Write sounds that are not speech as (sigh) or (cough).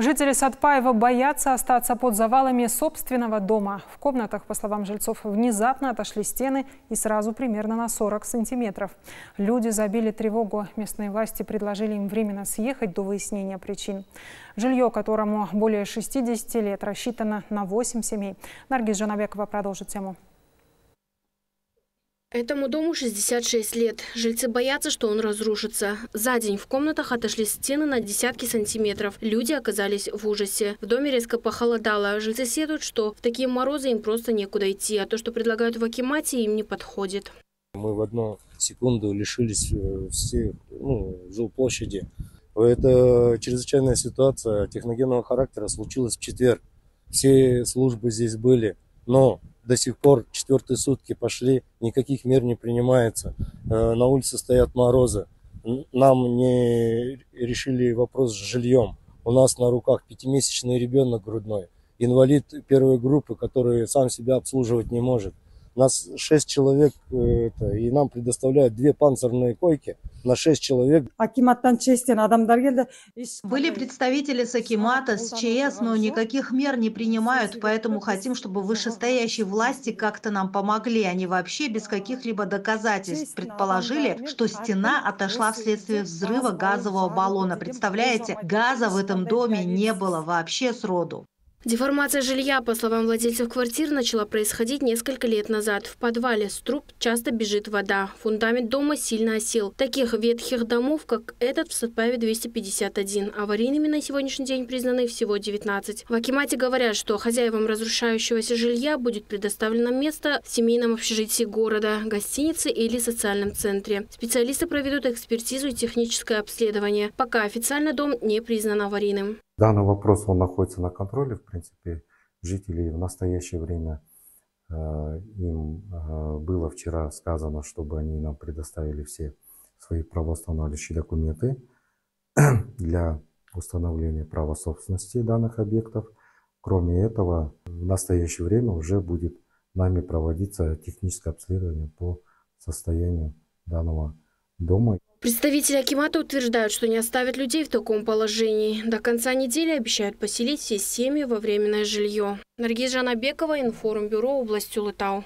Жители Садпаева боятся остаться под завалами собственного дома. В комнатах, по словам жильцов, внезапно отошли стены и сразу примерно на 40 сантиметров. Люди забили тревогу. Местные власти предложили им временно съехать до выяснения причин. Жилье, которому более 60 лет, рассчитано на 8 семей. Наргиз Жанабекова продолжит тему. Этому дому 66 лет. Жильцы боятся, что он разрушится. За день в комнатах отошли стены на десятки сантиметров. Люди оказались в ужасе. В доме резко похолодало. Жильцы сетуют, что в такие морозы им просто некуда идти, а то, что предлагают в Акимате, им не подходит. Мы в одну секунду лишились э, всей ну, жилплощади. Это чрезвычайная ситуация техногенного характера случилась в четверг. Все службы здесь были, но до сих пор четвертые сутки пошли, никаких мер не принимается. Э, на улице стоят морозы. Нам не решили вопрос с жильем. У нас на руках пятимесячный ребенок грудной, инвалид первой группы, который сам себя обслуживать не может. Нас шесть человек, э, это, и нам предоставляют две панцирные койки на шесть человек. Были представители с Акимата, с ЧС, но никаких мер не принимают, поэтому хотим, чтобы вышестоящие власти как-то нам помогли. Они вообще без каких-либо доказательств предположили, что стена отошла вследствие взрыва газового баллона. Представляете, газа в этом доме не было вообще сроду. Деформация жилья, по словам владельцев квартир, начала происходить несколько лет назад. В подвале с труб часто бежит вода. Фундамент дома сильно осел. Таких ветхих домов, как этот, в Садпаве 251. Аварийными на сегодняшний день признаны всего 19. В Акимате говорят, что хозяевам разрушающегося жилья будет предоставлено место в семейном общежитии города, гостинице или социальном центре. Специалисты проведут экспертизу и техническое обследование. Пока официально дом не признан аварийным. Данный вопрос он находится на контроле, в принципе, жителей в настоящее время э, им э, было вчера сказано, чтобы они нам предоставили все свои правоустанавливающие документы (clears throat) для установления права собственности данных объектов. Кроме этого, в настоящее время уже будет нами проводиться техническое обследование по состоянию данного дома. Представители Акимата утверждают, что не оставят людей в таком положении. До конца недели обещают поселить все семьи во временное жилье. Наргиз Жанабекова, Информбюро, область Улытау.